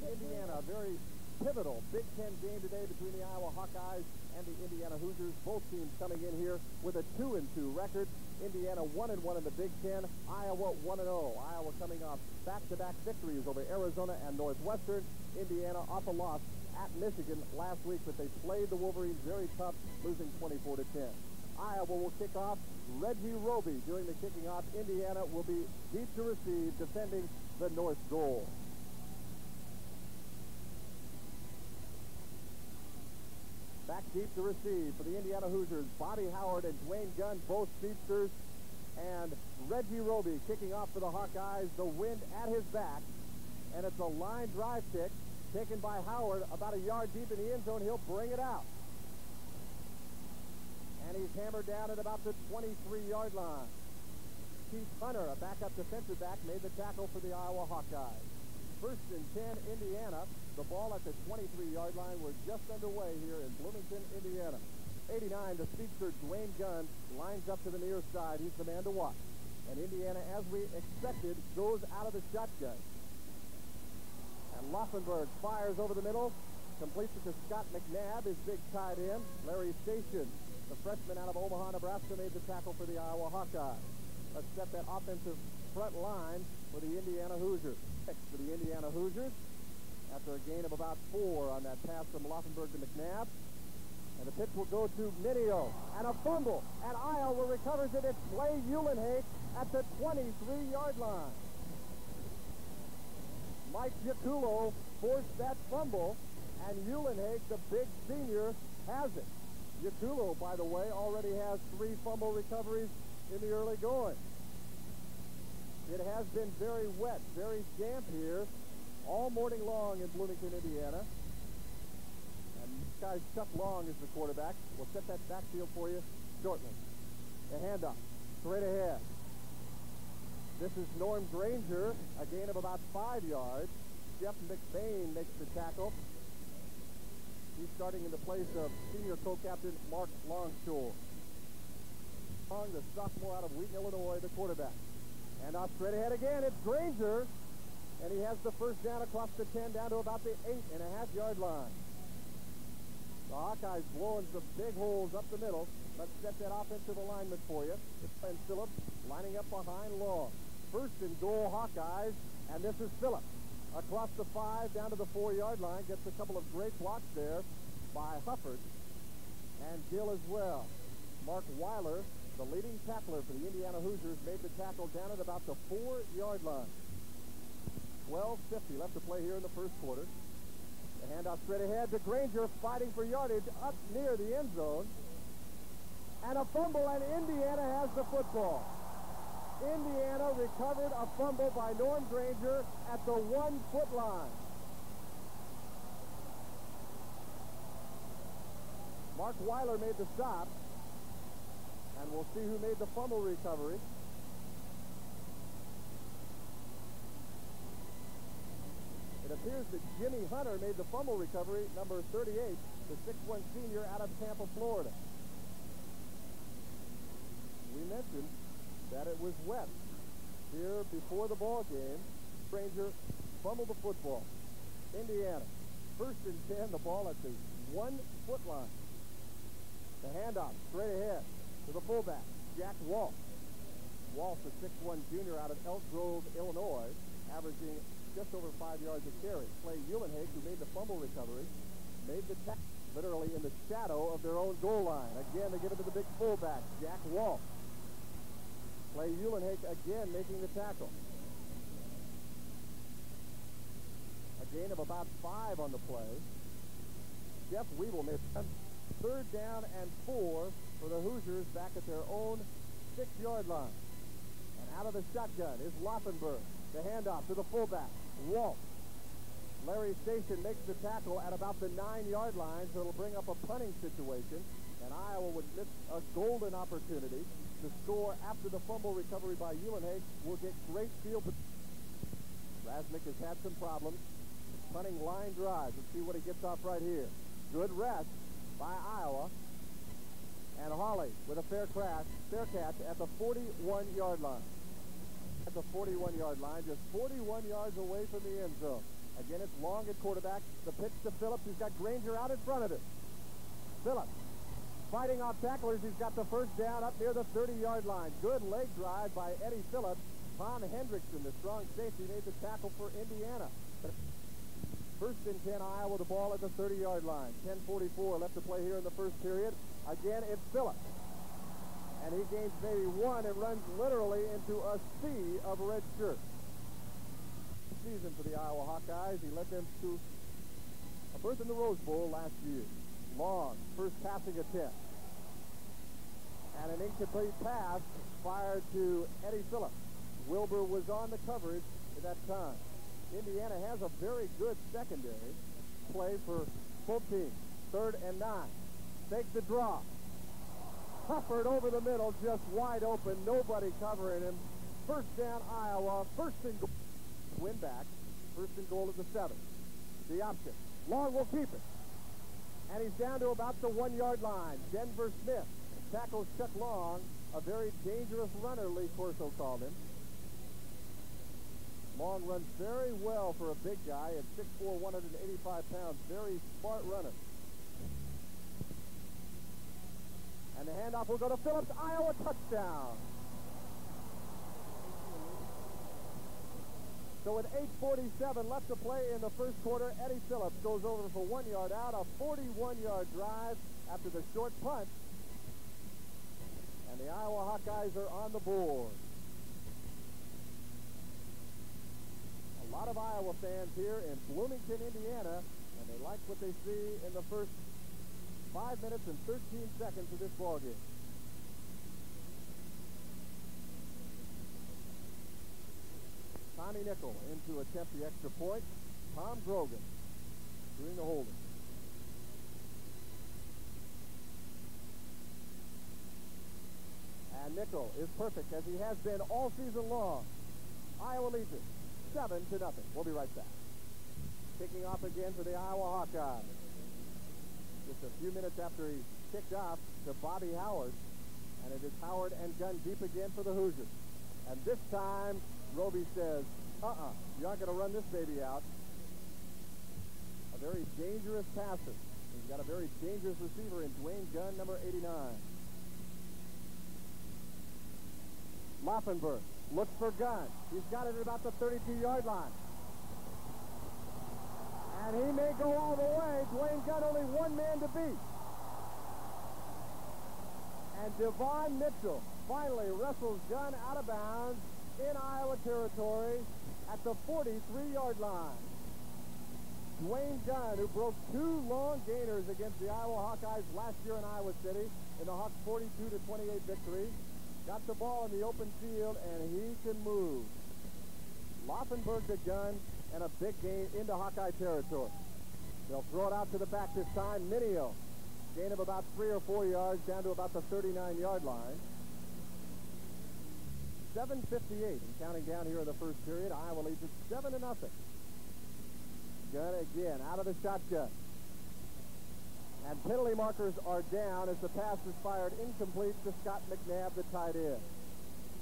Bloomington, Indiana. A very pivotal Big Ten game today between the Iowa Hawkeyes and the Indiana Hoosiers. Both teams coming in here with a 2 and 2 record. Indiana 1 and 1 in the Big Ten. Iowa 1 and 0. Iowa coming off back-to-back victories over Arizona and Northwestern. Indiana off a loss at Michigan last week, but they played the Wolverines very tough, losing 24 to 10. Iowa will kick off. Reggie Roby doing the kicking off. Indiana will be deep to receive, defending the North goal. Back deep to receive for the Indiana Hoosiers. Bobby Howard and Dwayne Gunn, both speedsters. And Reggie Roby kicking off for the Hawkeyes. The wind at his back. And it's a line drive kick taken by Howard about a yard deep in the end zone. He'll bring it out. And he's hammered down at about the 23-yard line. Keith Hunter, a backup defensive back, made the tackle for the Iowa Hawkeyes. First and 10, Indiana. The ball at the 23-yard line. We're just underway here in Bloomington, Indiana. 89, the speedster Dwayne Gunn lines up to the near side. He's the man to watch. And Indiana, as we expected, goes out of the shotgun. And Laufenberg fires over the middle, completes it to Scott McNabb, his big tight end. Larry Station, the freshman out of Omaha, Nebraska, made the tackle for the Iowa Hawkeyes. Let's set that offensive front line for the Indiana Hoosiers. Next for the Indiana Hoosiers, after a gain of about four on that pass from Laufenberg to McNabb. And the pitch will go to Minio. And a fumble. And Iowa recovers it. It's Clay Uhlenhake at the 23-yard line. Mike Yacullo forced that fumble. And Uhlenhake, the big senior, has it. Yacullo, by the way, already has three fumble recoveries in the early going. It has been very wet, very damp here all morning long in Bloomington, Indiana. And this guy Chuck Long is the quarterback. We'll set that backfield for you shortly. The handoff, straight ahead. This is Norm Granger, a gain of about five yards. Jeff McBain makes the tackle. He's starting in the place of senior co-captain Mark Longshore. Long, the sophomore out of Wheaton, Illinois, the quarterback. And off straight ahead again, it's Granger. And he has the first down across the 10 down to about the eight and a half yard line. The Hawkeyes blowing some big holes up the middle. Let's set that offensive alignment for you. It's Ben Phillips lining up behind Long. First and goal Hawkeyes, and this is Phillips. Across the five, down to the four-yard line. Gets a couple of great blocks there by Hufford and Gill as well. Mark Weiler, the leading tackler for the Indiana Hoosiers, made the tackle down at about the four-yard line. 12.50 left to play here in the first quarter. The handoff straight ahead to Granger fighting for yardage up near the end zone. And a fumble, and Indiana has the football. Indiana recovered a fumble by Norm Granger at the one-foot line. Mark Weiler made the stop. And we'll see who made the fumble recovery. Appears that Jimmy Hunter made the fumble recovery, number 38, the 6'1 senior out of Tampa, Florida. We mentioned that it was wet here before the ball game. Granger fumbled the football. Indiana, first and 10, the ball at the one-foot line. The handoff straight ahead to the fullback, Jack Walsh. Walsh, a 6'1 junior out of Elk Grove, Illinois, averaging just over five yards of carry. Clay Uhlenhake, who made the fumble recovery, made the tackle literally in the shadow of their own goal line. Again, they give it to the big fullback, Jack Walsh. Clay Uhlenhake again making the tackle. A gain of about five on the play. Jeff Weeble made third down and four for the Hoosiers back at their own six-yard line. And out of the shotgun is Laufenberg. The handoff to the fullback, Walt. Larry Station makes the tackle at about the nine-yard line, so it'll bring up a punting situation. And Iowa would miss a golden opportunity to score after the fumble recovery by Uhlenhake. Will get great field. Rasnick has had some problems punting line drives. Let's see what he gets off right here. Good rest by Iowa. And Hawley with a fair crash, fair catch at the 41-yard line. At the 41-yard line, just 41 yards away from the end zone. Again, it's long at quarterback. The pitch to Phillips, who's got Granger out in front of him. Phillips fighting off tacklers. He's got the first down up near the 30-yard line. Good leg drive by Eddie Phillips. Tom Hendrickson, the strong safety, made the tackle for Indiana. First and 10, Iowa, the ball at the 30-yard line. 10.44 left to play here in the first period. Again, it's Phillips. And he gains maybe one and runs literally into a sea of red shirts. Season for the Iowa Hawkeyes. He led them to a berth in the Rose Bowl last year. Long, first passing attempt. And an incomplete pass fired to Eddie Phillips. Wilbur was on the coverage at that time. Indiana has a very good secondary play for both teams. Third and nine. Take the draw. Hufford over the middle, just wide open. Nobody covering him. First down, Iowa. First and goal. Win back. First and goal at the seven. The option. Long will keep it. And he's down to about the one-yard line. Denver Smith tackles Chuck Long, a very dangerous runner, Lee Corso called him. Long runs very well for a big guy at 6'4", 185 pounds. Very smart runner. And the handoff will go to Phillips. Iowa touchdown. So with 8.47 left to play in the first quarter, Eddie Phillips goes over for one yard out, a 41-yard drive after the short punt. And the Iowa Hawkeyes are on the board. A lot of Iowa fans here in Bloomington, Indiana, and they like what they see in the first 5 minutes and 13 seconds of this ballgame. Tommy Nichol in to attempt the extra point. Tom Grogan doing the holding. And Nichol is perfect as he has been all season long. Iowa leads it 7 to nothing. We'll be right back. Kicking off again for the Iowa Hawkeyes. Just a few minutes after he kicked off to Bobby Howard. And it is Howard and gun deep again for the Hoosiers. And this time, Roby says, uh-uh, you aren't going to run this baby out. A very dangerous passer. He's got a very dangerous receiver in Dwayne Gunn, number 89. Laufenberg looks for Gunn. He's got it at about the 32-yard line. And he may go all the way. Dwayne Gunn only one man to beat. And Devon Mitchell finally wrestles Gunn out of bounds in Iowa territory at the 43-yard line. Dwayne Gunn, who broke two long gainers against the Iowa Hawkeyes last year in Iowa City in the Hawks 42-28 victory, got the ball in the open field, and he can move. Laufenberg to Gunn, and a big gain into Hawkeye territory. They'll throw it out to the back this time. Minio, gain of about three or four yards down to about the 39-yard line. 7.58 and counting down here in the first period. Iowa leads it 7 to nothing. Gunn again out of the shotgun. And penalty markers are down as the pass is fired incomplete to Scott McNabb, the tight end.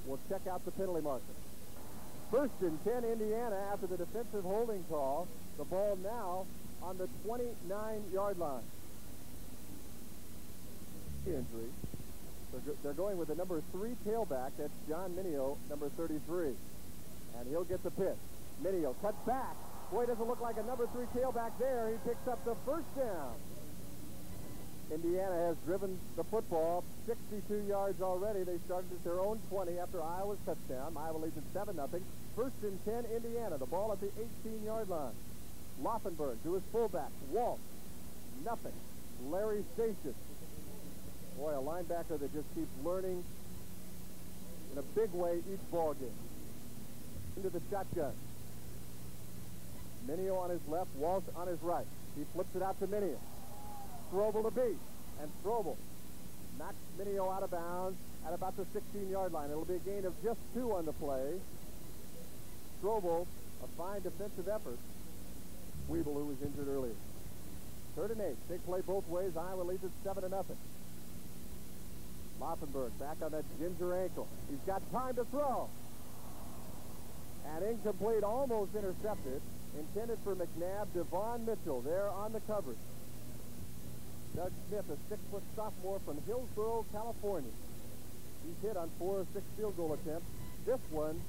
We'll check out the penalty marker. First and 10, Indiana after the defensive holding call. The ball now on the 29-yard line. Injury. They're going with the number three tailback. That's John Minio, number 33. And he'll get the pitch. Minio cuts back. Boy, doesn't look like a number three tailback there. He picks up the first down. Indiana has driven the football 62 yards already. They started at their own 20 after Iowa's touchdown. Iowa leads at 7 0 First and 10, Indiana. The ball at the 18-yard line. Laufenberg to his fullback. Walt. Nothing. Larry Station. Boy, a linebacker that just keeps learning in a big way each ball game. Into the shotgun. Minio on his left, Walsh on his right. He flips it out to Minio. Strobel to beat. And Strobel knocks Minio out of bounds at about the 16-yard line. It'll be a gain of just two on the play. Strobel, a fine defensive effort. Weeble, who was injured earlier. Third and eight. Big play both ways. Iowa leads it 7 to nothing. Laufenberg back on that ginger ankle. He's got time to throw. And incomplete, almost intercepted. intended for McNabb, Devon Mitchell there on the coverage. Doug Smith, a six-foot sophomore from Hillsborough, California. He's hit on four of six field goal attempts. This one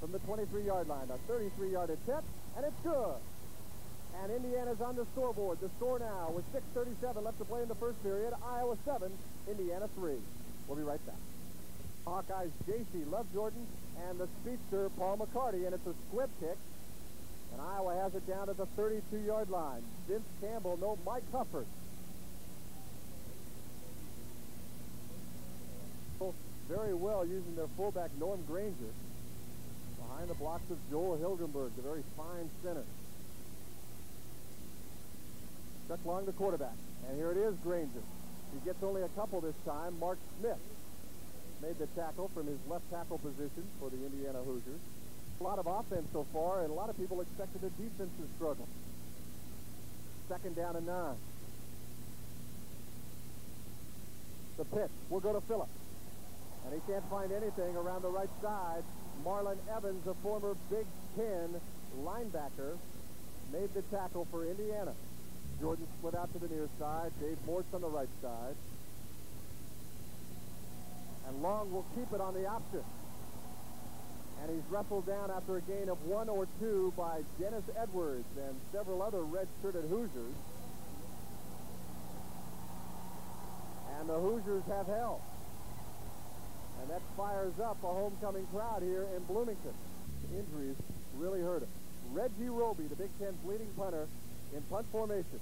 from the 23-yard line, a 33-yard attempt, and it's good. And Indiana's on the scoreboard. The score now with 6.37 left to play in the first period. Iowa 7, Indiana 3. We'll be right back. Hawkeyes J.C. Love Jordan and the speedster Paul McCarty, and it's a squib kick. And Iowa has it down to the 32-yard line. Vince Campbell, no Mike Hufford. Very well using their fullback Norm Granger behind the blocks of Joel Hilgenberg, the very fine center. Chuck Long, the quarterback. And here it is, Granger. He gets only a couple this time. Mark Smith made the tackle from his left tackle position for the Indiana Hoosiers. A lot of offense so far, and a lot of people expected a defensive struggle. Second down and nine. The pitch will go to Phillips. And he can't find anything around the right side. Marlon Evans, a former Big Ten linebacker, made the tackle for Indiana. Jordan split out to the near side. Dave Moritz on the right side. And Long will keep it on the option. And he's wrestled down after a gain of one or two by Dennis Edwards and several other red-shirted Hoosiers. And the Hoosiers have held. And that fires up a homecoming crowd here in Bloomington. Injuries really hurt him. Reggie Roby, the Big Ten's leading punter, in punt formation.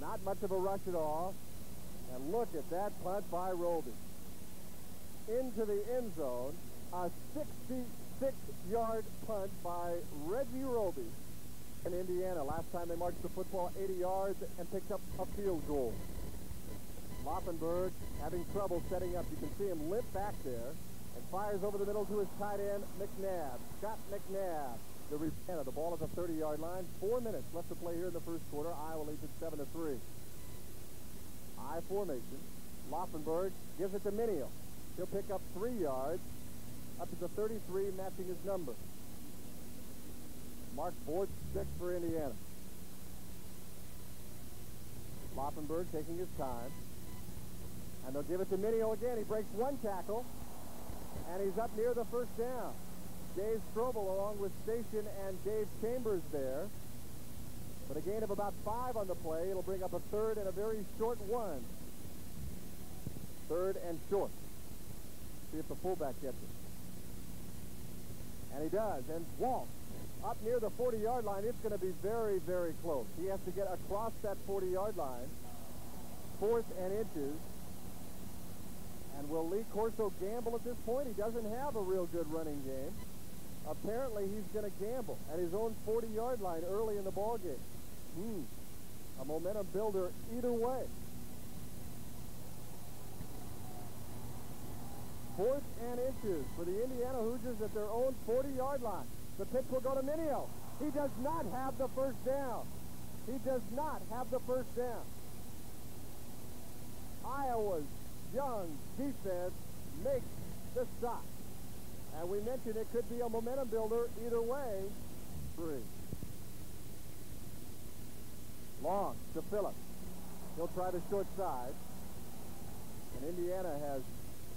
Not much of a rush at all. And look at that punt by Roby. Into the end zone. A 66-yard punt by Reggie Roby in Indiana. Last time they marched the football 80 yards and picked up a field goal. Laufenberg having trouble setting up. You can see him limp back there and fires over the middle to his tight end, McNabb. Scott McNabb the Repana. The ball at the 30-yard line. Four minutes left to play here in the first quarter. Iowa leads it 7 to 3. I formation. Laufenberg gives it to Minio. He'll pick up three yards up to the 33, matching his number. Mark Ford, six for Indiana. Laufenberg taking his time. And they'll give it to Minio again. He breaks one tackle, and he's up near the first down. Dave Strobel along with Station and Dave Chambers there. But a gain of about five on the play. It'll bring up a third and a very short one. Third and short. See if the fullback gets it. And he does. And Walt up near the 40-yard line. It's going to be very, very close. He has to get across that 40-yard line. Fourth and inches. And will Lee Corso gamble at this point? He doesn't have a real good running game. Apparently, he's going to gamble at his own 40-yard line early in the ball game. Hmm. A momentum builder either way. Fourth and inches for the Indiana Hoosiers at their own 40-yard line. The pitch will go to Minio. He does not have the first down. He does not have the first down. Iowa's young defense makes the stop. And we mentioned it could be a momentum builder either way. Three. Long to Phillips. He'll try the short side. And Indiana has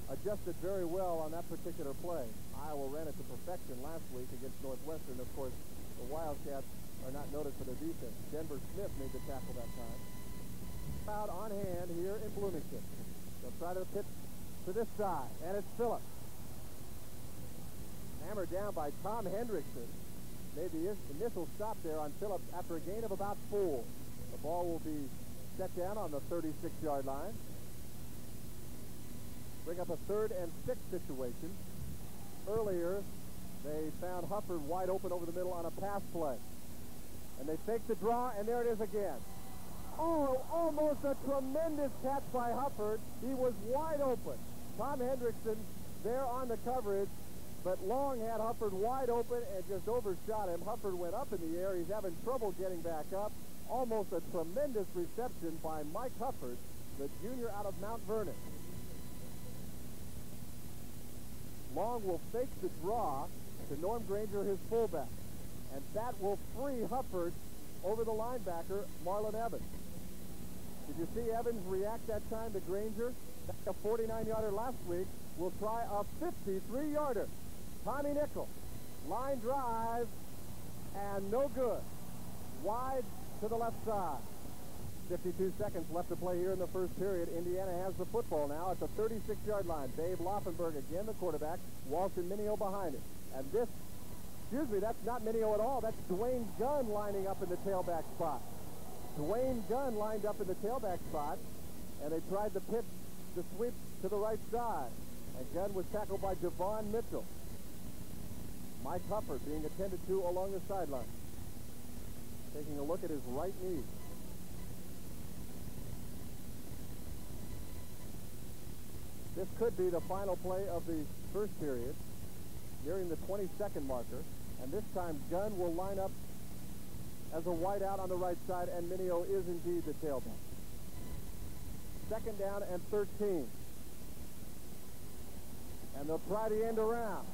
adjusted very well on that particular play. Iowa ran it to perfection last week against Northwestern. Of course, the Wildcats are not noted for their defense. Denver Smith made the tackle that time. Crowd on hand here in Bloomington. They'll try to pitch to this side, and it's Phillips. Hammered down by Tom Hendrickson. Made the initial stop there on Phillips after a gain of about four. The ball will be set down on the 36-yard line. Bring up a third and six situation. Earlier, they found Hufford wide open over the middle on a pass play. And they fake the draw, and there it is again. Oh, almost a tremendous catch by Hufford. He was wide open. Tom Hendrickson there on the coverage but Long had Hufford wide open and just overshot him. Hufford went up in the air. He's having trouble getting back up. Almost a tremendous reception by Mike Hufford, the junior out of Mount Vernon. Long will fake the draw to Norm Granger, his fullback. And that will free Hufford over the linebacker, Marlon Evans. Did you see Evans react that time to Granger? That's a 49-yarder last week. Will try a 53-yarder. Tommy Nichol, line drive, and no good. Wide to the left side. 52 seconds left to play here in the first period. Indiana has the football now at the 36-yard line. Dave Laufenberg again, the quarterback. Walsh and Minio behind him. And this, excuse me, that's not Minio at all. That's Dwayne Gunn lining up in the tailback spot. Dwayne Gunn lined up in the tailback spot, and they tried to pitch the sweep to the right side. And Gunn was tackled by Devon Mitchell. Mike Hufford being attended to along the sideline. Taking a look at his right knee. This could be the final play of the first period, nearing the 22nd marker. And this time, Gunn will line up as a wideout on the right side, and Minio is indeed the tailback. Second down and 13. And they'll try the end around.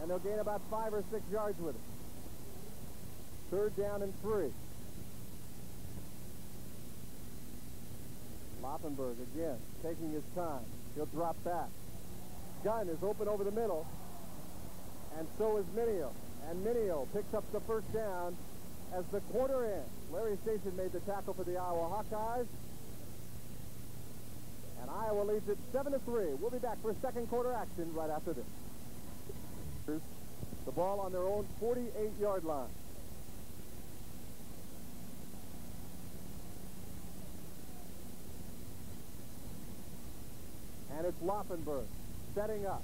And they'll gain about five or six yards with it. Third down and three. Laufenberg again, taking his time. He'll drop back. Gunn is open over the middle. And so is Minio. And Minio picks up the first down as the quarter ends. Larry Station made the tackle for the Iowa Hawkeyes. And Iowa leads it 7 to 3. We'll be back for second quarter action right after this. The ball on their own 48-yard line. And it's Laufenberg setting up.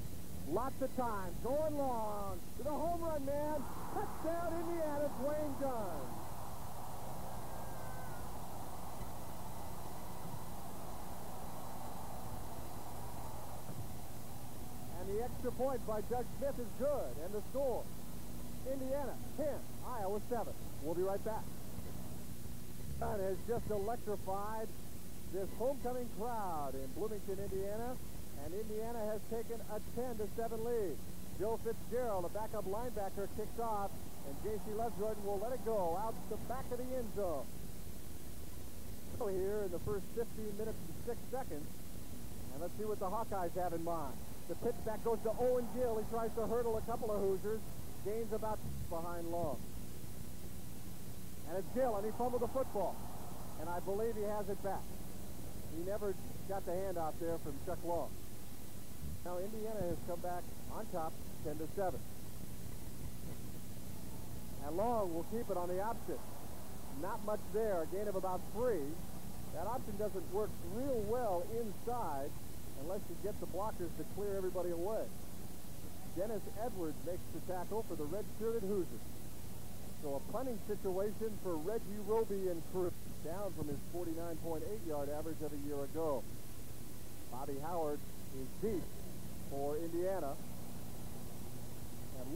Lots of time, going long to the home run man. Touchdown Indiana, Dwayne Gunn. And the extra point by Doug Smith is good. And the score, Indiana 10, Iowa 7. We'll be right back. Gunn has just electrified this homecoming crowd in Bloomington, Indiana. And Indiana has taken a 10 to 7 lead. Joe Fitzgerald, a backup linebacker, kicks off, and J.C. Love Jordan will let it go out the back of the end zone. So here in the first 15 minutes and 6 seconds. And let's see what the Hawkeyes have in mind. The pitch back goes to Owen Gill. He tries to hurdle a couple of Hoosiers. Gains about behind Long. And it's Gill, and he fumbled the football. And I believe he has it back. He never got the handoff there from Chuck Long. Now Indiana has come back on top, 10 to 7. And Long will keep it on the option. Not much there, a gain of about three. That option doesn't work real well inside unless you get the blockers to clear everybody away. Dennis Edwards makes the tackle for the red-shirted Hoosiers. So a punting situation for Reggie Roby and crew, down from his 49.8-yard average of a year ago. Bobby Howard is deep for Indiana.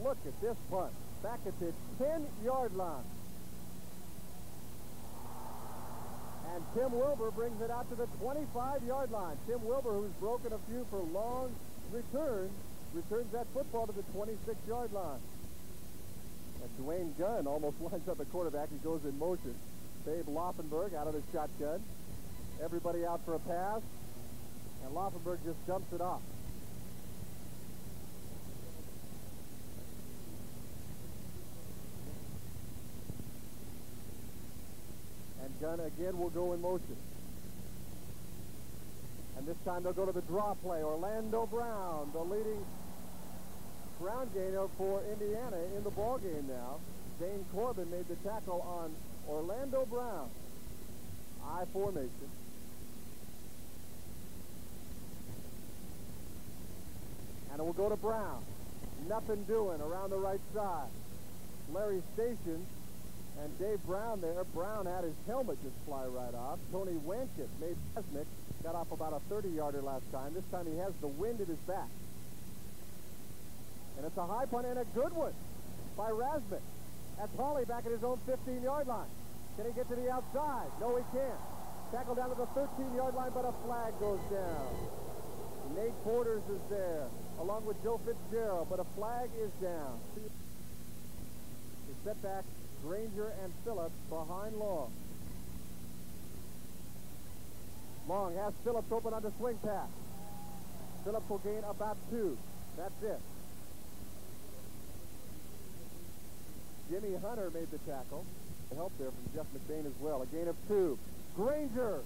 Look at this punt. Back at the 10-yard line. And Tim Wilbur brings it out to the 25-yard line. Tim Wilbur, who's broken a few for long returns, returns that football to the 26-yard line. And Dwayne Gunn almost lines up a quarterback. He goes in motion. Babe Laufenberg out of the shotgun. Everybody out for a pass. And Laufenberg just dumps it off. And Gunn again will go in motion. And this time they'll go to the draw play. Orlando Brown, the leading ground gainer for Indiana in the ball game now. Dane Corbin made the tackle on Orlando Brown. I formation. And it will go to Brown. Nothing doing around the right side. Larry Station and Dave Brown there. Brown had his helmet just fly right off. Tony Wancket made Resnick. Got off about a 30-yarder last time. This time he has the wind at his back. And it's a high punt and a good one by Rasnick. That's Hawley back at his own 15-yard line. Can he get to the outside? No, he can't. Tackled down to the 13-yard line, but a flag goes down. Nate Borders is there, along with Joe Fitzgerald, but a flag is down. His set back Granger and Phillips behind Long. Long has Phillips open on the swing pass. Phillips will gain about two. That's it. Jimmy Hunter made the tackle. Help there from Jeff McBain as well. A gain of two. Granger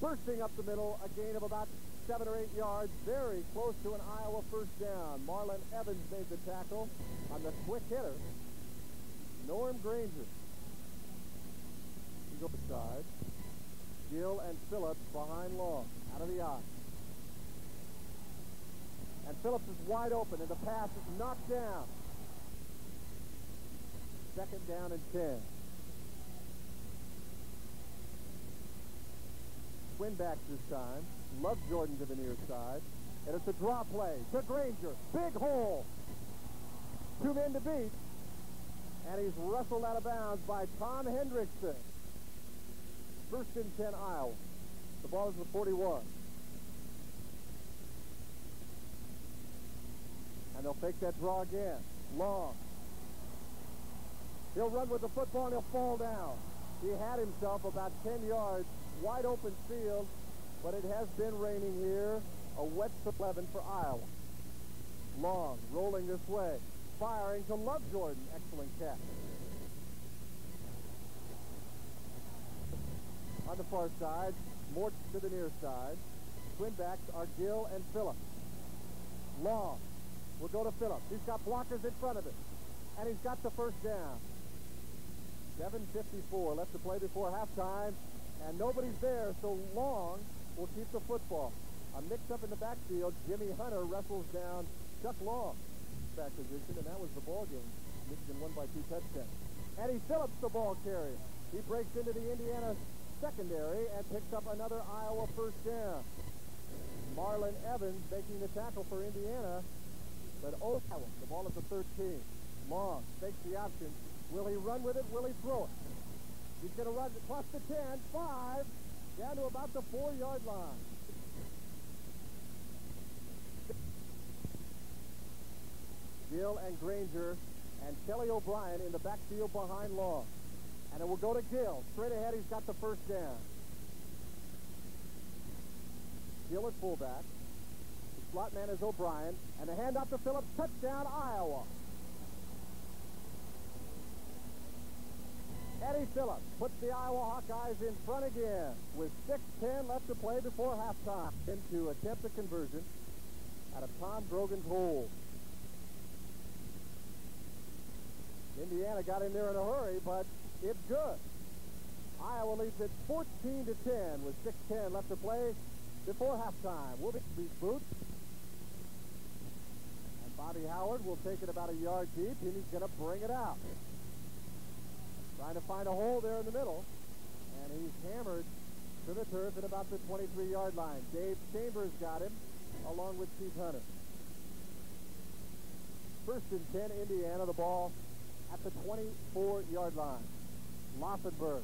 bursting up the middle. A gain of about seven or eight yards. Very close to an Iowa first down. Marlon Evans made the tackle on the quick hitter. Norm Granger. He goes side. Gill and Phillips behind Long. Out of the eye. And Phillips is wide open, and the pass is knocked down. Second down and 10. Winbacks this time. Love Jordan to the near side. And it's a draw play to Granger. Big hole. Two men to beat. And he's wrestled out of bounds by Tom Hendrickson. First and 10 Iowa. The ball is the 41. And they'll fake that draw again. Long. He'll run with the football and he'll fall down. He had himself about 10 yards, wide open field, but it has been raining here. A wet 11 for Iowa. Long, rolling this way, firing to Love Jordan. Excellent catch. On the far side, more to the near side. Twin backs are Gill and Phillips. Long will go to Phillips. He's got blockers in front of him. And he's got the first down. 7.54 left to play before halftime. And nobody's there, so Long will keep the football. A mix-up in the backfield. Jimmy Hunter wrestles down Chuck Long and that was the ball game. Michigan won by two touchdowns. Eddie Phillips, the ball carrier. He breaks into the Indiana secondary and picks up another Iowa first down. Marlon Evans making the tackle for Indiana, but Iowa, the ball at the 13. Long takes the option. Will he run with it? Will he throw it? He's going to run across the 10, 5, down to about the four-yard line. Gill and Granger and Kelly O'Brien in the backfield behind Long. And it will go to Gill. Straight ahead, he's got the first down. Gill at fullback. The slot man is O'Brien. And the handoff to Phillips. Touchdown, Iowa. Eddie Phillips puts the Iowa Hawkeyes in front again with 6.10 left to play before halftime. Into attempt a conversion out of Tom Grogan's hole. Indiana got in there in a hurry, but it's good. Iowa leads it 14 to 10 with 6.10 left to play before halftime. We'll be boots. And Bobby Howard will take it about a yard deep, and he's going to bring it out. Trying to find a hole there in the middle. And he's hammered to the turf at about the 23-yard line. Dave Chambers got him, along with Keith Hunter. First and 10, Indiana. The ball at the 24-yard line. Laufenberg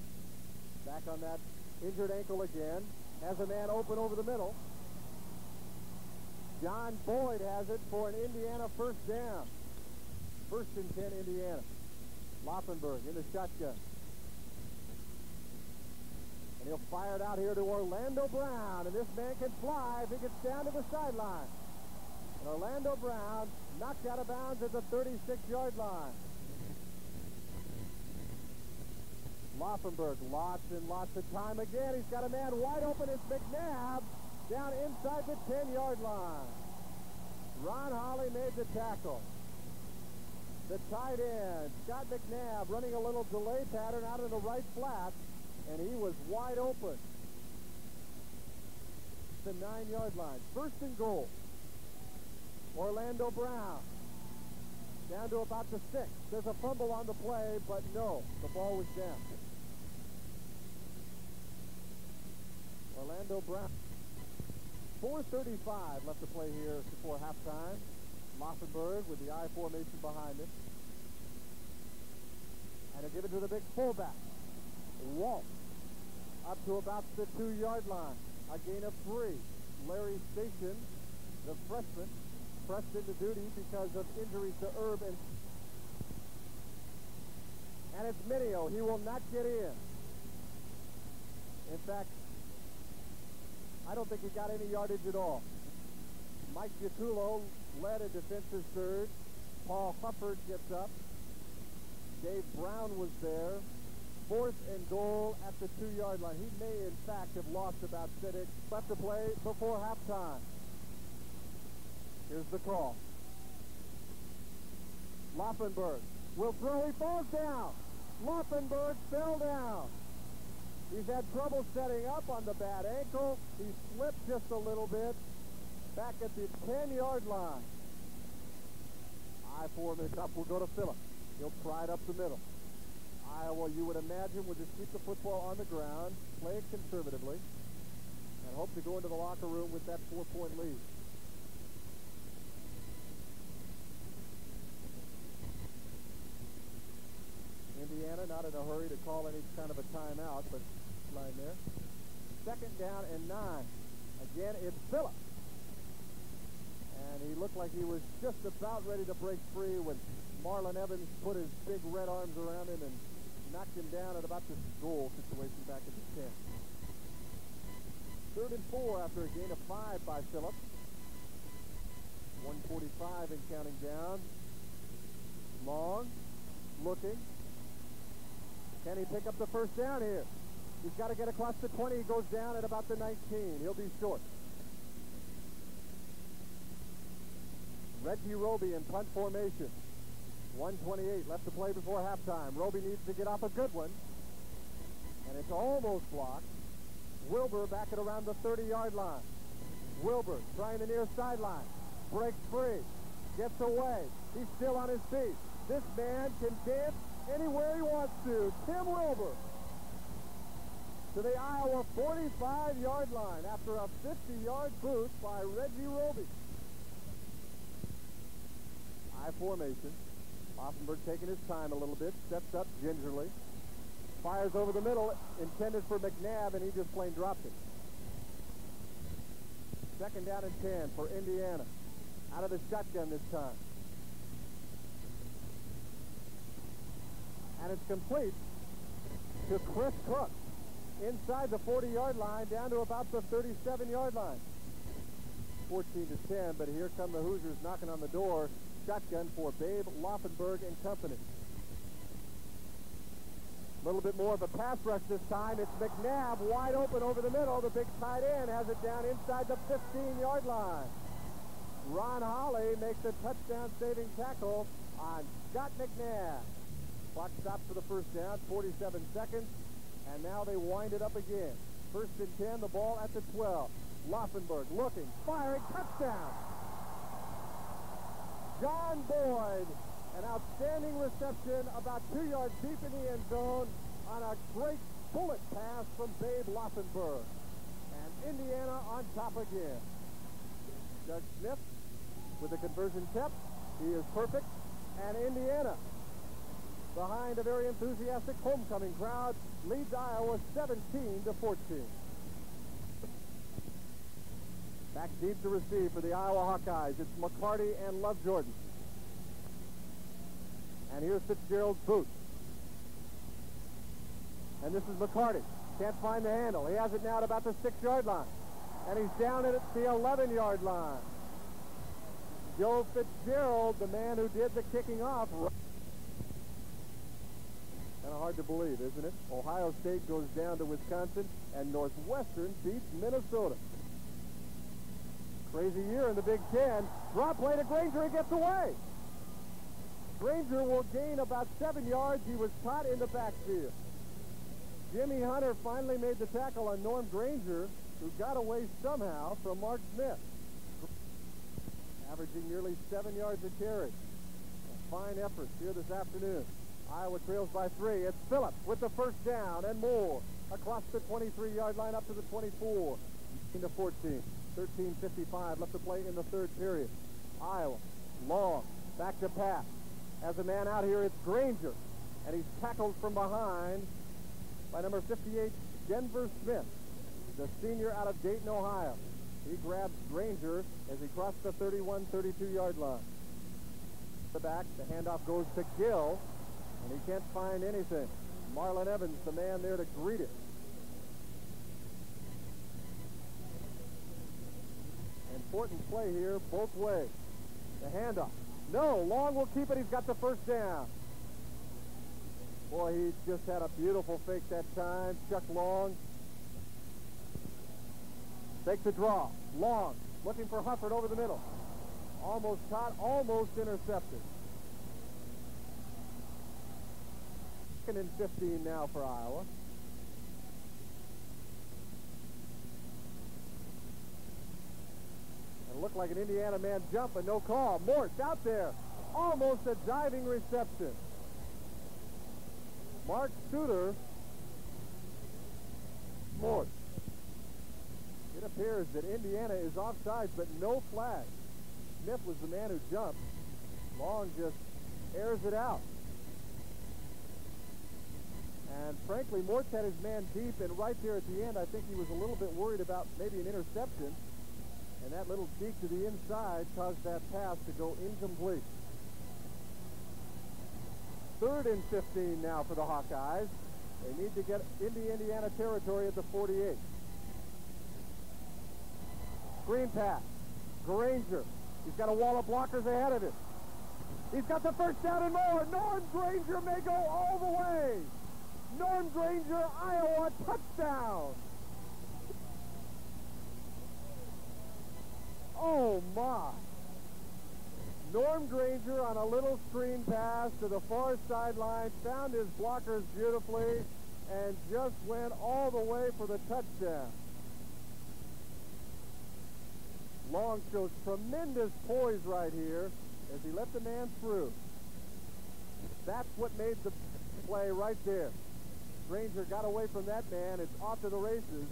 back on that injured ankle again. Has a man open over the middle. John Boyd has it for an Indiana first down. First and 10, Indiana. Laufenberg in the shotgun. And he'll fire it out here to Orlando Brown. And this man can fly if he gets down to the sideline. And Orlando Brown knocked out of bounds at the 36-yard line. Laufenberg, lots and lots of time again. He's got a man wide open. It's McNabb down inside the 10-yard line. Ron Hawley made the tackle. The tight end, Scott McNabb, running a little delay pattern out of the right flat, and he was wide open. The nine-yard line. First and goal. Orlando Brown. Down to about the six. There's a fumble on the play, but no, the ball was down. Orlando Brown. 4.35 left to play here before halftime. Laufenberg with the I formation behind him. And they give it to the big fullback. Walt up to about the two-yard line. A gain of three. Larry Station, the freshman, pressed into duty because of injuries to Herb and And it's Minio. He will not get in. In fact, I don't think he got any yardage at all. Mike Giatulo led a defensive surge. Paul Hufford gets up. Dave Brown was there. Fourth and goal at the two-yard line. He may, in fact, have lost about six left to play before halftime. Here's the call. Laufenberg will throw. He falls down. Laufenberg fell down. He's had trouble setting up on the bad ankle. He slipped just a little bit back at the 10-yard line. I four minutes up. We'll go to Phillips. He'll try it up the middle. Iowa, you would imagine, will just keep the football on the ground, play it conservatively, and hope to go into the locker room with that four-point lead. Indiana not in a hurry to call any kind of a timeout, but line there. Second down and nine. Again, it's Phillips. And he looked like he was just about ready to break free when Marlon Evans put his big red arms around him and knocked him down at about this goal situation back at the 10. Third and four after a gain of five by Phillips. 145 and counting down. Long, looking. Can he pick up the first down here? He's got to get across the 20. He goes down at about the 19. He'll be short. Reggie Roby in punt formation. 128 left to play before halftime. Roby needs to get off a good one. And it's almost blocked. Wilbur back at around the 30-yard line. Wilbur trying the near sideline. Breaks free. Gets away. He's still on his feet. This man can dance anywhere he wants to. Tim Wilbur to the Iowa 45-yard line after a 50-yard boost by Reggie Roby. I formation. Laufenberg taking his time a little bit, steps up gingerly, fires over the middle, intended for McNabb, and he just plain dropped it. Second down and 10 for Indiana. Out of the shotgun this time. And it's complete to Chris Cook inside the 40-yard line down to about the 37-yard line. 14 to 10, but here come the Hoosiers knocking on the door shotgun for Babe Laufenberg and company. A little bit more of a pass rush this time. It's McNabb wide open over the middle. The big tight end has it down inside the 15-yard line. Ron Hawley makes a touchdown-saving tackle on Scott McNabb. Clock stops for the first down, 47 seconds, and now they wind it up again. First and 10, the ball at the 12. Laufenberg looking, firing, touchdown. John Boyd, an outstanding reception about two yards deep in the end zone on a great bullet pass from Babe Laufenberg. And Indiana on top again. Doug Smith with the conversion tip. He is perfect. And Indiana, behind a very enthusiastic homecoming crowd, leads Iowa 17 to 14. Back deep to receive for the Iowa Hawkeyes. It's McCarty and Love Jordan. And here's Fitzgerald's boot. And this is McCarty. Can't find the handle. He has it now at about the six-yard line. And he's down at the 11-yard line. Joe Fitzgerald, the man who did the kicking off. Of hard to believe, isn't it? Ohio State goes down to Wisconsin, and Northwestern beats Minnesota. Crazy year in the Big Ten. Drop play to Granger. He gets away. Granger will gain about seven yards. He was caught in the backfield. Jimmy Hunter finally made the tackle on Norm Granger, who got away somehow from Mark Smith. Averaging nearly seven yards a carry. A fine effort here this afternoon. Iowa trails by three. It's Phillips with the first down and more across the 23-yard line up to the 24. To 14. 13.55 left to play in the third period. Iowa, long, back to pass. As a man out here, it's Granger. And he's tackled from behind by number 58, Denver Smith, the senior out of Dayton, Ohio. He grabs Granger as he crossed the 31, 32-yard line. The back, the handoff goes to Gill. And he can't find anything. Marlon Evans, the man there to greet it. Important play here, both ways. The handoff. No, Long will keep it. He's got the first down. Boy, he just had a beautiful fake that time. Chuck Long. Takes the draw. Long looking for Hufford over the middle. Almost caught, almost intercepted. Second and 15 now for Iowa. It looked like an Indiana man jump, but no call. Morse out there. Almost a diving reception. Mark Suter. Morse. It appears that Indiana is offside, but no flag. Smith was the man who jumped. Long just airs it out. And frankly, Morse had his man deep, and right there at the end, I think he was a little bit worried about maybe an interception. And that little deke to the inside caused that pass to go incomplete. Third and 15 now for the Hawkeyes. They need to get into Indiana territory at the 48. Screen pass. Granger. He's got a wall of blockers ahead of him. He's got the first down and more. Norm Granger may go all the way. Norm Granger, Iowa, touchdown. Oh, my. Norm Granger on a little screen pass to the far sideline, found his blockers beautifully, and just went all the way for the touchdown. Long shows tremendous poise right here as he let the man through. That's what made the play right there. Granger got away from that man. It's off to the races.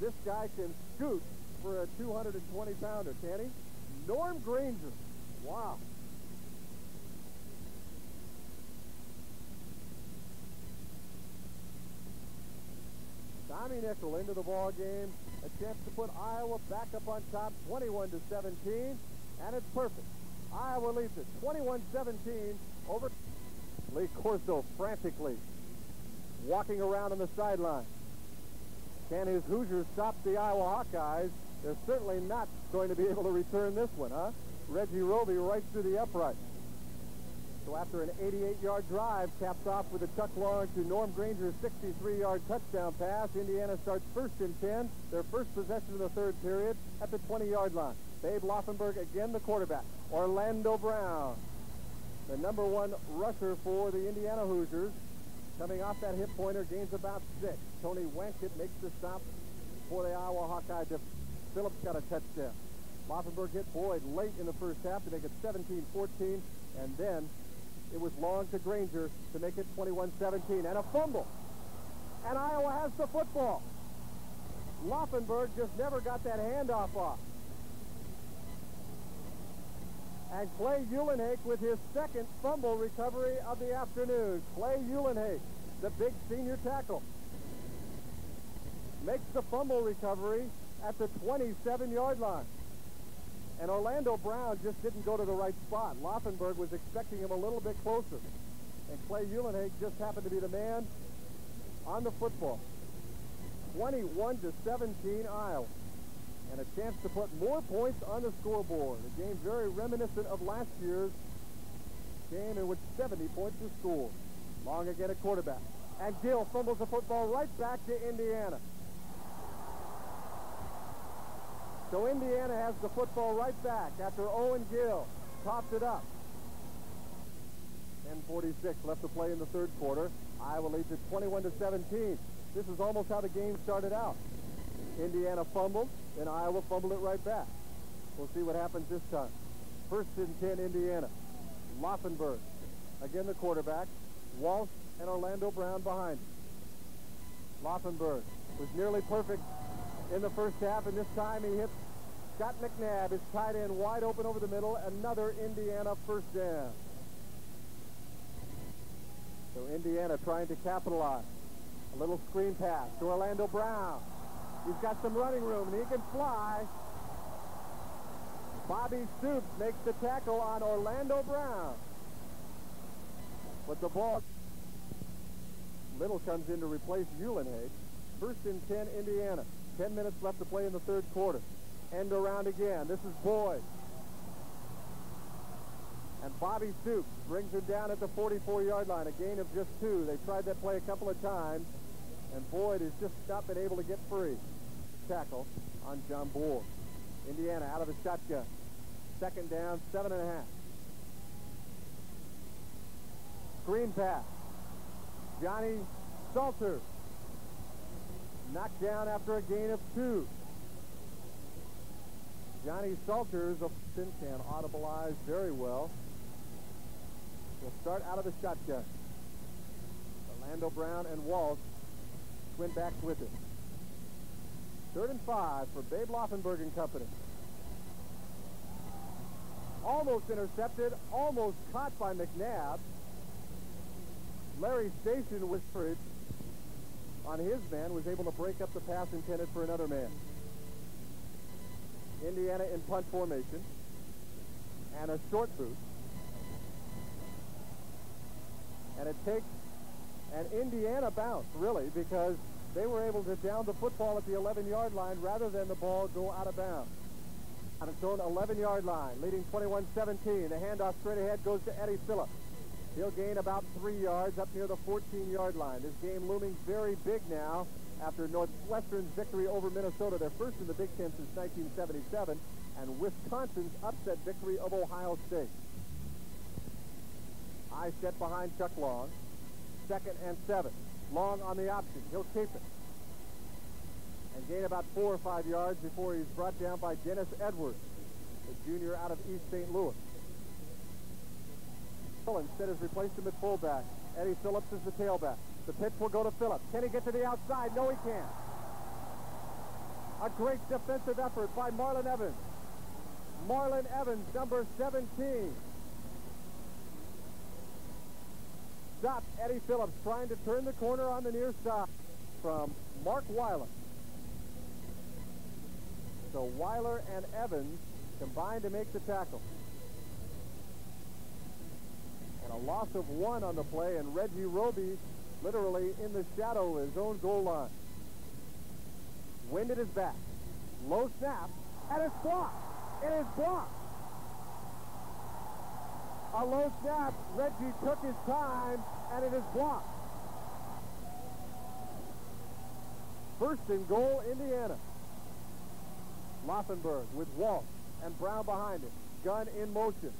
This guy can scoot for a 220-pounder, can he? Norm Granger. Wow. Tommy Nichol into the ball game. A chance to put Iowa back up on top, 21 to 17, and it's perfect. Iowa leads it 21-17 over Lee Corso frantically walking around on the sideline. Can his Hoosiers stop the Iowa Hawkeyes? They're certainly not going to be able to return this one, huh? Reggie Roby right through the upright. So after an 88-yard drive, capped off with a Chuck Long to Norm Granger's 63-yard touchdown pass, Indiana starts first and 10, their first possession of the third period at the 20-yard line. Babe Laufenberg again the quarterback. Orlando Brown, the number one rusher for the Indiana Hoosiers, coming off that hip pointer, gains about six. Tony Wancket makes the stop for the Iowa Hawkeye. defense. Phillips got a touchdown. Laufenberg hit Boyd late in the first half to make it 17-14, and then it was long to Granger to make it 21-17, and a fumble. And Iowa has the football. Laufenberg just never got that handoff off. And Clay Uhlenhake with his second fumble recovery of the afternoon. Clay Uhlenhake, the big senior tackle, makes the fumble recovery at the 27-yard line. And Orlando Brown just didn't go to the right spot. Laufenberg was expecting him a little bit closer. And Clay Uhlenhake just happened to be the man on the football. 21 to 17 Iowa. And a chance to put more points on the scoreboard. A game very reminiscent of last year's game in which 70 points were scored. Long again at quarterback. And Gill fumbles the football right back to Indiana. So Indiana has the football right back after Owen Gill topped it up. 10:46 left to play in the third quarter. Iowa leads it 21 to 17. This is almost how the game started out. Indiana fumbled, then Iowa fumbled it right back. We'll see what happens this time. First and 10, Indiana. Laufenberg, again the quarterback. Walsh and Orlando Brown behind him. Laufenberg was nearly perfect in the first half, and this time he hits Scott McNabb, his tight end, wide open over the middle. Another Indiana first down. So Indiana trying to capitalize. A little screen pass to Orlando Brown. He's got some running room, and he can fly. Bobby Stoops makes the tackle on Orlando Brown. But the ball Little comes in to replace Uhlenhake. First and 10, Indiana. 10 minutes left to play in the third quarter. End around again. This is Boyd. And Bobby Stoops brings him down at the 44-yard line, a gain of just two. They tried that play a couple of times, and Boyd has just not been able to get free. Tackle on John Bull. Indiana out of the shotgun. Second down, seven and a half. Screen pass. Johnny Salter. Knocked down after a gain of two. Johnny Salters can audibilize very well. We'll start out of the shotgun. Orlando Brown and Walsh, twin back with it. Third and five for Babe Laufenberg and company. Almost intercepted, almost caught by McNabb. Larry Station was on his man, was able to break up the pass intended for another man. Indiana in punt formation and a short boot. And it takes an Indiana bounce, really, because they were able to down the football at the 11-yard line rather than the ball go out of bounds. On its own 11-yard line, leading 21-17. The handoff straight ahead goes to Eddie Phillips. He'll gain about three yards up near the 14-yard line. This game looming very big now after Northwestern's victory over Minnesota, their first in the Big Ten since 1977, and Wisconsin's upset victory of Ohio State. I set behind Chuck Long. Second and seven. Long on the option. He'll keep it. And gain about four or five yards before he's brought down by Dennis Edwards, the junior out of East St. Louis. Instead has replaced him at fullback. Eddie Phillips is the tailback. The pitch will go to Phillips. Can he get to the outside? No, he can't. A great defensive effort by Marlon Evans. Marlon Evans, number 17. Stops Eddie Phillips trying to turn the corner on the near side from Mark Weiler. So Weiler and Evans combined to make the tackle. And a loss of one on the play, and Reggie Roby literally in the shadow of his own goal line. Wind at his back. Low snap, and it's blocked. It is blocked. A low snap. Reggie took his time, and it is blocked. First and goal, Indiana. Laufenberg with Walsh and Brown behind it. Gun in motion.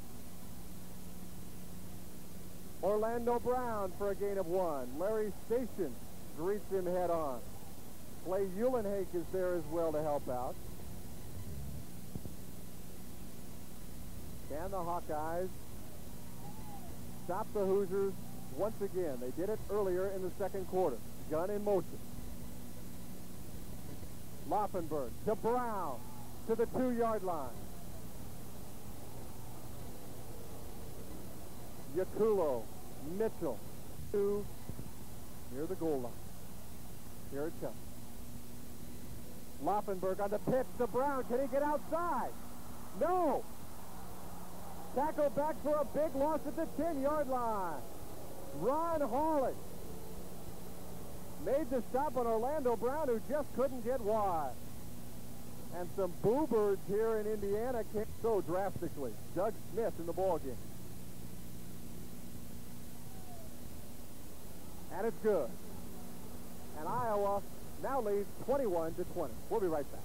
Orlando Brown for a gain of one. Larry Station greets him head on. Clay Uhlenhake is there as well to help out. Can the Hawkeyes stop the Hoosiers once again? They did it earlier in the second quarter. Gun in motion. Laufenberg to Brown to the two-yard line. Yacullo, Mitchell, two near the goal line. Here it comes. Laufenberg on the pitch to Brown. Can he get outside? No. Tackle back for a big loss at the 10-yard line. Ron Hawley made the stop on Orlando Brown, who just couldn't get wide. And some boo birds here in Indiana came so drastically. Doug Smith in the ball game. And it's good. And Iowa now leads 21 to 20. We'll be right back.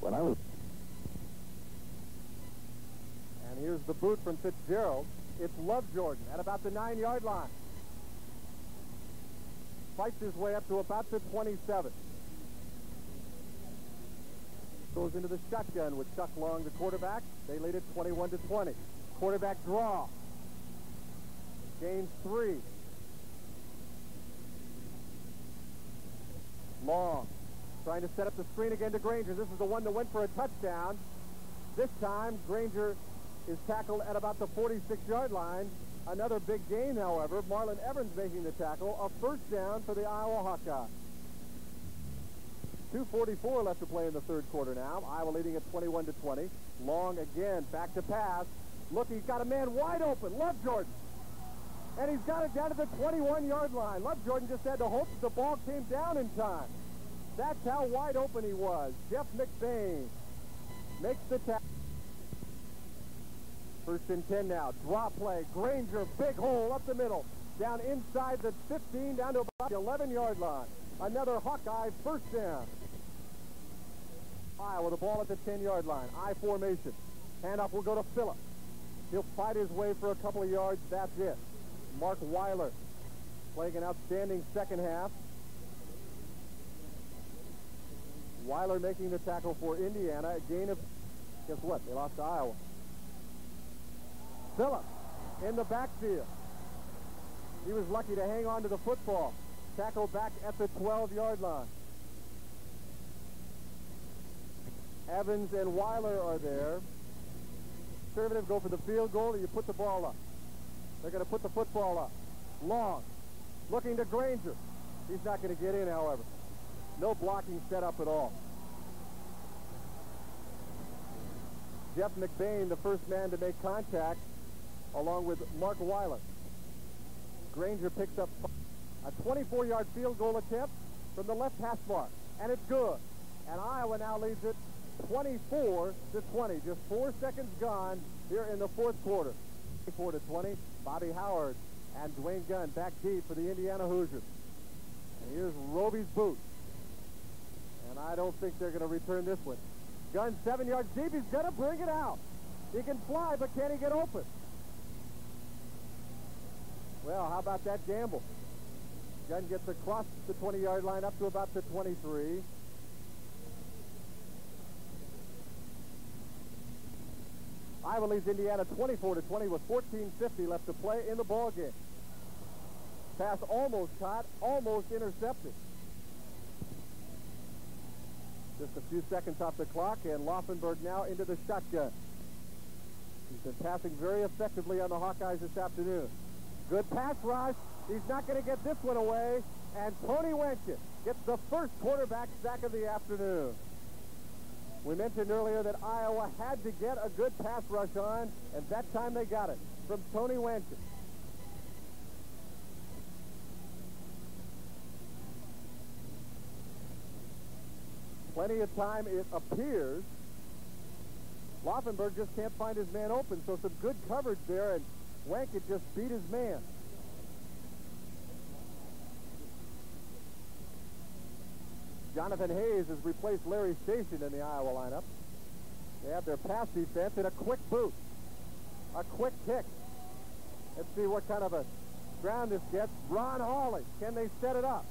When I was and here's the boot from Fitzgerald. It's Love Jordan at about the nine-yard line. Fights his way up to about the 27. Goes into the shotgun with Chuck Long, the quarterback. They lead it 21 to 20. Quarterback draw. Gains three. Long. Trying to set up the screen again to Granger. This is the one that went for a touchdown. This time, Granger is tackled at about the 46-yard line. Another big gain, however. Marlon Evans making the tackle. A first down for the Iowa Hawkeyes. 2.44 left to play in the third quarter now. Iowa leading at 21 to 20. Long again, back to pass. Look, he's got a man wide open. Love Jordan. And he's got it down to the 21-yard line. Love Jordan just had to hope that the ball came down in time. That's how wide open he was. Jeff McBain makes the tackle. First and 10 now. Drop play. Granger, big hole up the middle. Down inside the 15, down to about the 11-yard line. Another Hawkeye first down. Iowa, the ball at the 10-yard line. I formation. Handoff will go to Phillips. He'll fight his way for a couple of yards. That's it. Mark Weiler playing an outstanding second half. Weiler making the tackle for Indiana. A gain of, guess what? They lost to Iowa. Phillips in the backfield. He was lucky to hang on to the football. Tackle back at the 12-yard line. Evans and Weiler are there. Conservative go for the field goal, or you put the ball up. They're going to put the football up. Long. Looking to Granger. He's not going to get in, however. No blocking set up at all. Jeff McBain, the first man to make contact, along with Mark Weiler. Granger picks up a 24-yard field goal attempt from the left hash mark, and it's good. And Iowa now leads it 24 to 20. Just four seconds gone here in the fourth quarter. 24 to 20. Bobby Howard and Dwayne Gunn back deep for the Indiana Hoosiers. And here's Roby's boot. And I don't think they're going to return this one. Gunn seven yards deep. He's going to bring it out. He can fly, but can he get open? Well, how about that gamble? Gunn gets across the 20-yard line up to about the 23. Iowa leads Indiana 24 to 20 with 14:50 left to play in the ball game. Pass almost caught, almost intercepted. Just a few seconds off the clock, and Laufenberg now into the shotgun. He's been passing very effectively on the Hawkeyes this afternoon. Good pass rush. He's not going to get this one away. And Tony Wancket gets the first quarterback sack of the afternoon. We mentioned earlier that Iowa had to get a good pass rush on, and that time they got it from Tony Wancket. Plenty of time, it appears. Laufenberg just can't find his man open, so some good coverage there, and Wancket just beat his man. Jonathan Hayes has replaced Larry Station in the Iowa lineup. They have their pass defense and a quick boot. A quick kick. Let's see what kind of a ground this gets. Ron Hawley, can they set it up?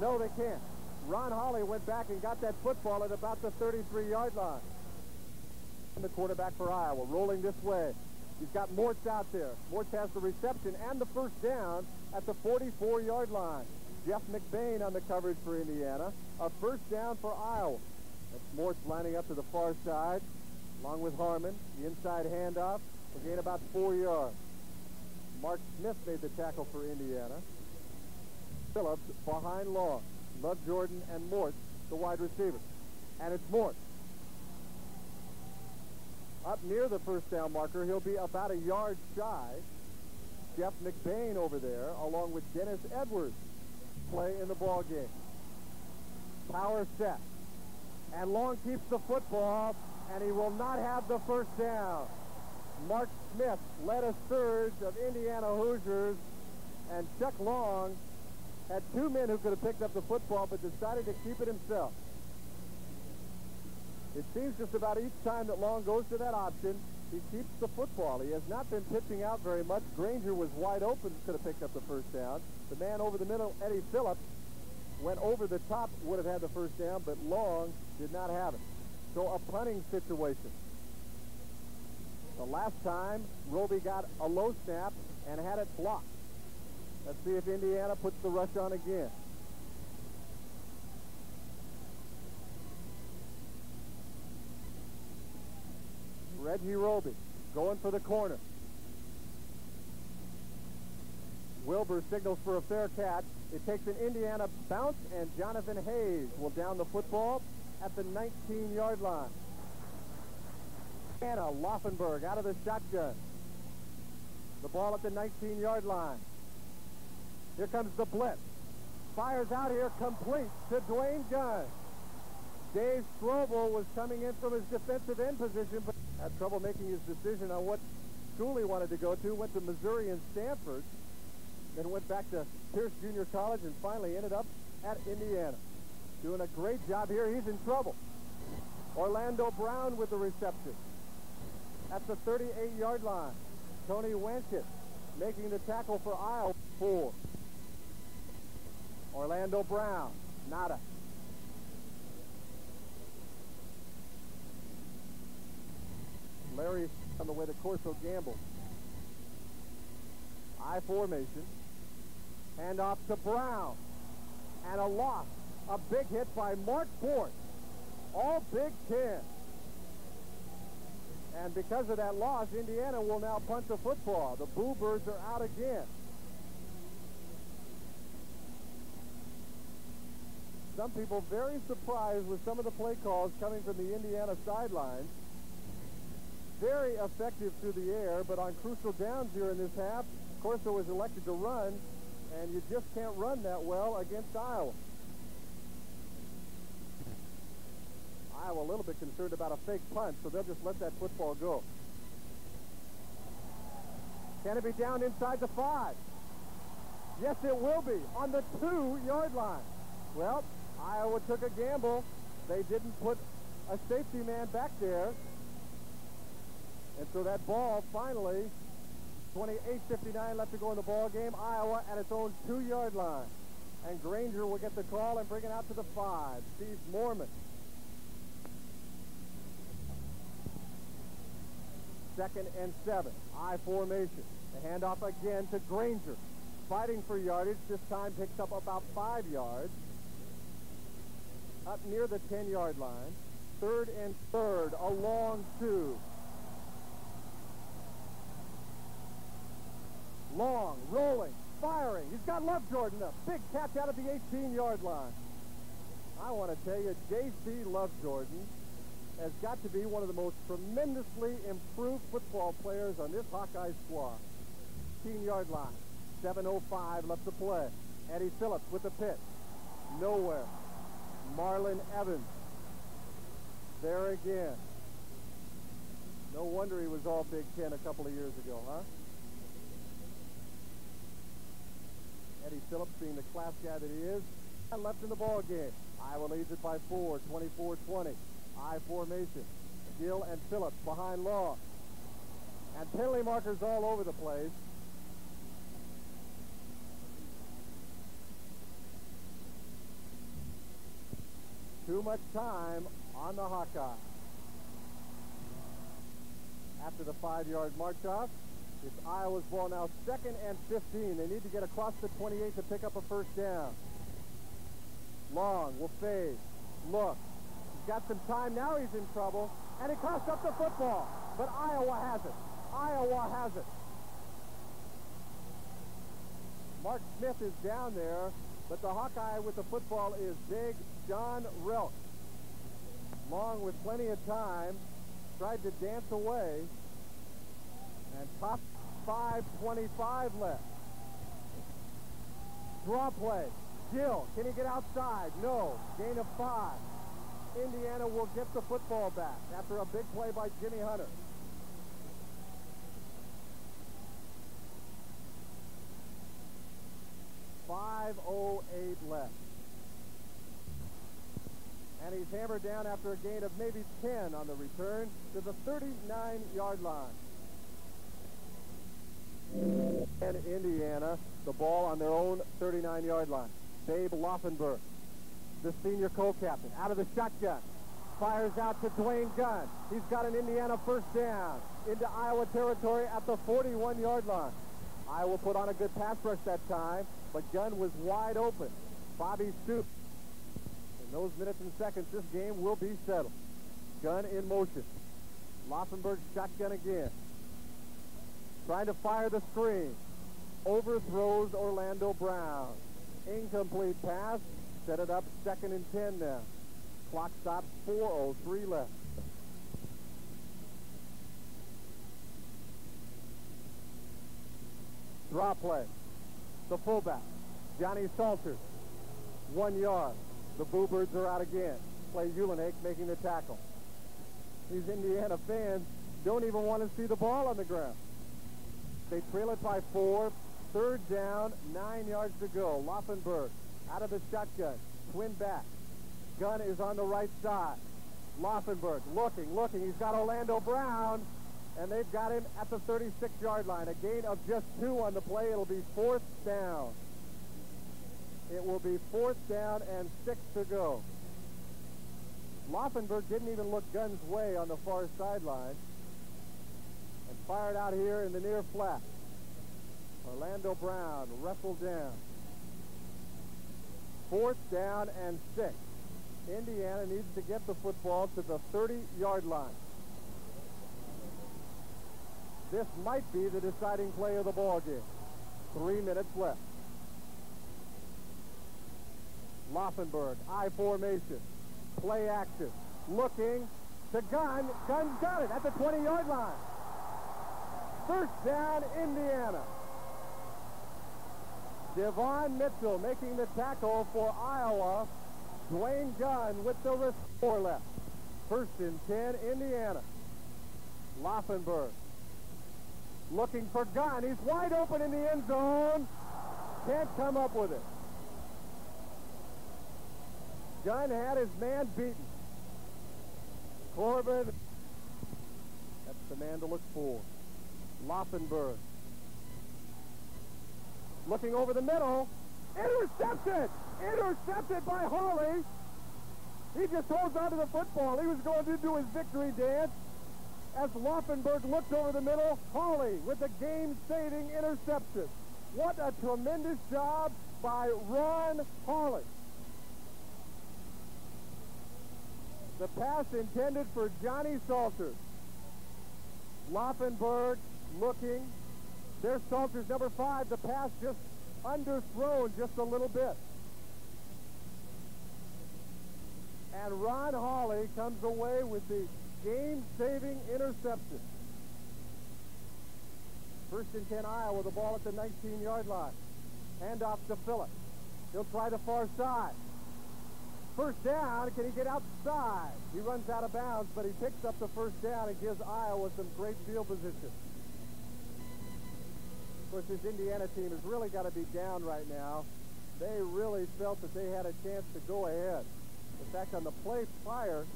No, they can't. Ron Hawley went back and got that football at about the 33-yard line. And the quarterback for Iowa, rolling this way. He's got Moritz out there. Moritz has the reception and the first down at the 44-yard line. Jeff McBain on the coverage for Indiana. A first down for Iowa. That's Moritz lining up to the far side, along with Harmon. The inside handoff will gain about four yards. Mark Smith made the tackle for Indiana. Phillips behind Long. Love Jordan and Moritz, the wide receiver. And it's Moritz. Up near the first down marker, he'll be about a yard shy. Jeff McBain over there, along with Dennis Edwards play in the ball game. Power set. And Long keeps the football, and he will not have the first down. Mark Smith led a surge of Indiana Hoosiers, and Chuck Long had two men who could have picked up the football, but decided to keep it himself. It seems just about each time that Long goes to that option, he keeps the football. He has not been pitching out very much. Granger was wide open, could have picked up the first down. The man over the middle, Eddie Phillips, went over the top, would have had the first down, but Long did not have it. So a punting situation. The last time, Roby got a low snap and had it blocked. Let's see if Indiana puts the rush on again. Reggie Roby going for the corner. Wilbur signals for a fair catch. It takes an Indiana bounce, and Jonathan Hayes will down the football at the 19-yard line. Anna Laufenberg out of the shotgun. The ball at the 19-yard line. Here comes the blitz. Fires out here, complete to Dwayne Gunn. Dave Strobel was coming in from his defensive end position, but had trouble making his decision on what school he wanted to go to. Went to Missouri and Stanford, then went back to Pierce Junior College, and finally ended up at Indiana. Doing a great job here. He's in trouble. Orlando Brown with the reception. At the 38-yard line. Tony Wancket making the tackle for Iowa. Four. Orlando Brown. Nada. Larry on the way to Corso Gamble. I formation. Hand off to Brown. And a loss. A big hit by Mark Bortz. All Big Ten. And because of that loss, Indiana will now punt the football. The Boo Birds are out again. Some people very surprised with some of the play calls coming from the Indiana sidelines. Very effective through the air, but on crucial downs here in this half, Corso was elected to run, and you just can't run that well against Iowa. Iowa a little bit concerned about a fake punt, so they'll just let that football go. Can it be down inside the five? Yes, it will be on the two-yard line. Well, Iowa took a gamble. They didn't put a safety man back there. And so that ball finally, 28.59 left to go in the ball game. Iowa at its own two-yard line. And Granger will get the call and bring it out to the five. Steve Mormon. Second and seven. I formation. The handoff again to Granger. Fighting for yardage. This time picks up about five yards up near the 10-yard line. Third and third, a long two. Long, rolling, firing. He's got Love Jordan up. Big catch out of the 18-yard line. I want to tell you, J.C. Love Jordan has got to be one of the most tremendously improved football players on this Hawkeye squad. 18-yard line. 7.05 left to play. Eddie Phillips with the pitch. Nowhere. Marlon Evans. There again. No wonder he was all Big Ten a couple of years ago, huh? Eddie Phillips being the class guy that he is. And left in the ball game. Iowa leads it by four, 24-20. I formation. Gill and Phillips behind Law. And penalty markers all over the place. Too much time on the Hawkeye. After the five-yard march-off, it's Iowa's ball now second and 15. They need to get across the 28 to pick up a first down. Long will fade. Look. He's got some time. Now he's in trouble. And he costs up the football. But Iowa has it. Iowa has it. Mark Smith is down there, but the Hawkeye with the football is big John Roehlk. Long with plenty of time, tried to dance away, and top 5.25 left. Draw play. Gill, can he get outside? No. Gain of five. Indiana will get the football back after a big play by Jimmy Hunter. Five oh eight left. And he's hammered down after a gain of maybe 10 on the return to the 39-yard line. And Indiana, the ball on their own 39-yard line. Babe Laufenberg, the senior co-captain, out of the shotgun. Fires out to Dwayne Gunn. He's got an Indiana first down into Iowa territory at the 41-yard line. Iowa put on a good pass rush that time, but Gunn was wide open. Bobby Stoops in those minutes and seconds, this game will be settled. Gunn in motion. Laufenberg shotgun again. Trying to fire the screen. Overthrows Orlando Brown. Incomplete pass. Set it up second and 10 now. Clock stops 4.03 left. Draw play. The fullback, Johnny Salters. One yard. The Bluebirds are out again. Clay Uhlenhake making the tackle. These Indiana fans don't even want to see the ball on the ground. They trail it by four. Third down, nine yards to go. Laufenberg out of the shotgun. Twin back. Gun is on the right side. Laufenberg looking, looking. He's got Orlando Brown, and they've got him at the 36-yard line. A gain of just two on the play. It'll be fourth down. It will be fourth down and six to go. Laufenberg didn't even look Gunn's way on the far sideline fired out here in the near flat. Orlando Brown wrestled down. Fourth down and six. Indiana needs to get the football to the 30-yard line. This might be the deciding play of the ball game. Three minutes left. Laufenberg, I formation, play action, looking to Gunn. Gunn's got it at the 20-yard line. First down, Indiana. Devon Mitchell making the tackle for Iowa. Dwayne Gunn with the restore left. First and 10, Indiana. Laufenberg looking for Gunn. He's wide open in the end zone. Can't come up with it. Gunn had his man beaten. Corbin, that's the man to look for. Laufenberg. Looking over the middle. Intercepted! Intercepted by Hawley. He just holds onto the football. He was going to do his victory dance. As Laufenberg looked over the middle, Hawley with the game-saving interception. What a tremendous job by Ron Hawley. The pass intended for Johnny Salter. Laufenberg looking. There's Salters, number five. The pass just underthrown just a little bit. And Ron Hawley comes away with the game-saving interception. First and 10 Iowa, the ball at the 19-yard line. Handoff to Phillips. He'll try the far side. First down, can he get outside? He runs out of bounds, but he picks up the first down and gives Iowa some great field position. Of course, this Indiana team has really got to be down right now. They really felt that they had a chance to go ahead. In fact, on the play prior,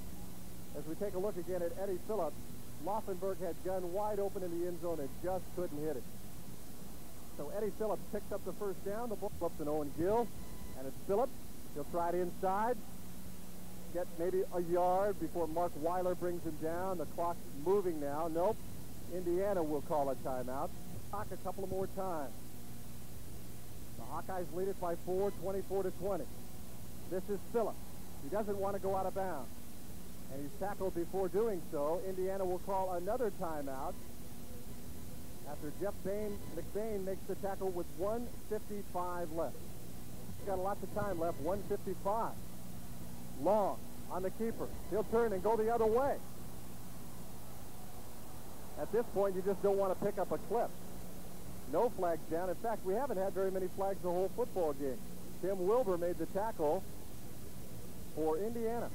as we take a look again at Eddie Phillips, Laufenberg had Gunn wide open in the end zone and just couldn't hit it. So Eddie Phillips picks up the first down. The ball up to Owen Gill, and it's Phillips. He'll try it inside get maybe a yard before Mark Weiler brings him down. The clock's moving now. Nope. Indiana will call a timeout. Clock a couple of more times. The Hawkeyes lead it by four, 24 to 20. This is Phillips. He doesn't want to go out of bounds. And he's tackled before doing so. Indiana will call another timeout after Jeff Bain, McBain makes the tackle with 155 left. He's got lots of time left, 155. Long on the keeper. He'll turn and go the other way. At this point, you just don't want to pick up a clip. No flags down. In fact, we haven't had very many flags the whole football game. Tim Wilbur made the tackle for Indiana.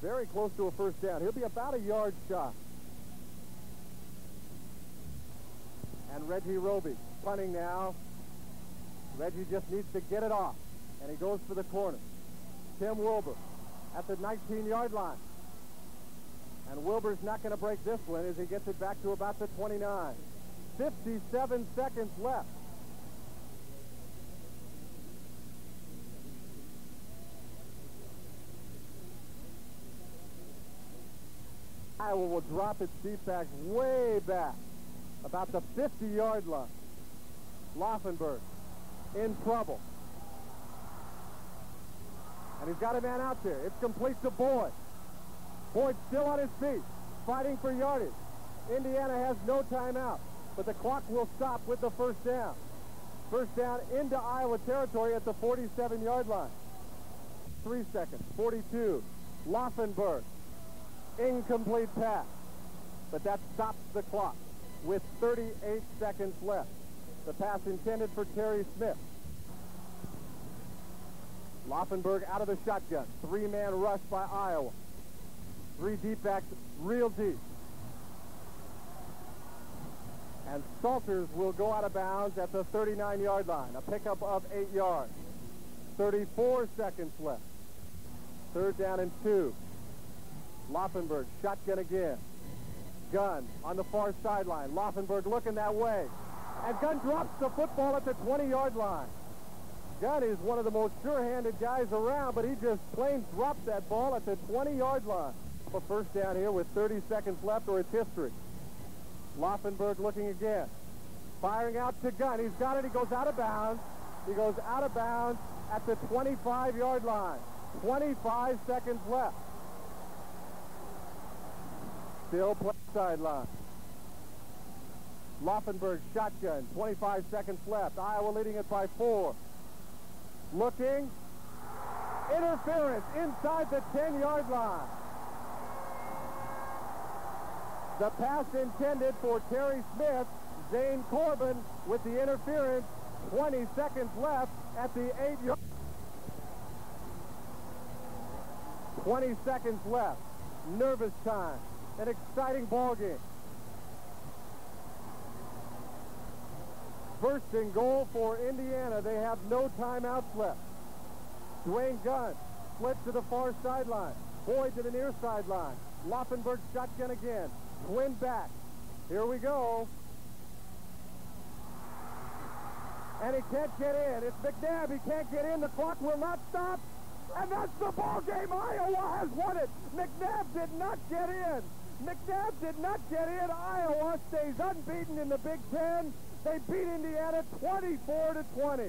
Very close to a first down. He'll be about a yard shot. And Reggie Roby punting now. Reggie just needs to get it off. And he goes for the corner. Tim Wilbur at the 19-yard line. And Wilbur's not going to break this one as he gets it back to about the 29. 57 seconds left. Iowa will drop its deep back way back, about the 50-yard line. Laufenberg in trouble. And he's got a man out there. It's complete to Boyd. Boyd still on his feet, fighting for yardage. Indiana has no timeout, but the clock will stop with the first down. First down into Iowa territory at the 47-yard line. Three seconds, 42. Laufenberg, incomplete pass. But that stops the clock with 38 seconds left. The pass intended for Terry Smith. Laufenberg out of the shotgun. Three-man rush by Iowa. Three deep backs, real deep. And Salters will go out of bounds at the 39-yard line. A pickup of eight yards. 34 seconds left. Third down and two. Laufenberg, shotgun again. Gunn on the far sideline. Laufenberg looking that way. And Gunn drops the football at the 20-yard line. Gunn is one of the most sure-handed guys around, but he just plain dropped that ball at the 20-yard line. For first down here with 30 seconds left, or it's history. Laufenberg looking again. Firing out to Gunn. He's got it. He goes out of bounds. He goes out of bounds at the 25-yard line. 25 seconds left. Still play sideline. Laufenberg shotgun. 25 seconds left. Iowa leading it by four. Looking. Interference inside the 10-yard line. The pass intended for Terry Smith. Zane Corbin with the interference. 20 seconds left at the 8-yard 20 seconds left. Nervous time. An exciting ball game. First and goal for Indiana. They have no timeouts left. Dwayne Gunn split to the far sideline. Boyd to the near sideline. Laufenberg shotgun again. Twin back. Here we go. And he can't get in. It's McNabb. He can't get in. The clock will not stop. And that's the ball game. Iowa has won it. McNabb did not get in. McNabb did not get in. Iowa stays unbeaten in the Big Ten. They beat Indiana 24 to 20.